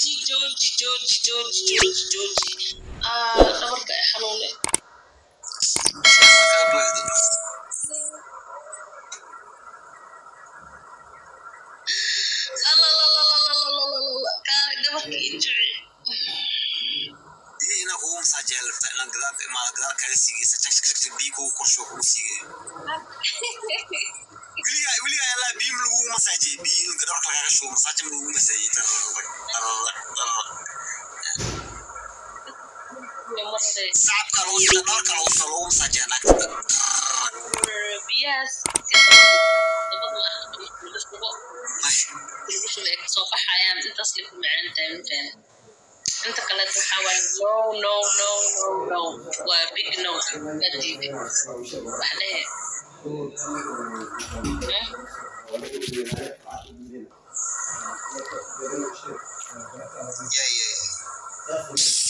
جورجي جورجي جورجي جورجي جورجي جورجي آه خبرك يا حنونة الله الله الله الله الله الله الله الله دبرك ينجعي إيه أنا هو مسجل فأنا قدر ما قدر كرسي سكتشكت بيكو كل شو هو سيجي وليا وليا لا بيم لو مساجي بيم قدر كرسي مساجي لو مساجي ترى ya. Ya ya.